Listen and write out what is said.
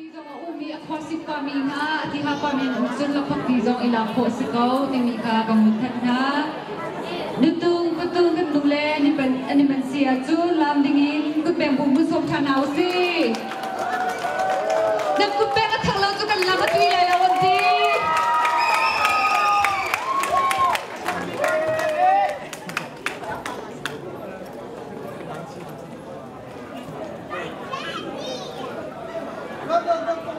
ti zong a umi a khwa si pa mi na ti ha pa mi nu sun la pak ti zong ila kho si ko ti mi ka mu that na nu tung ku tung ka nu le ni pen ani man sia chu lam ding in ku pem bu mu som than au si nam ku bak bak bak.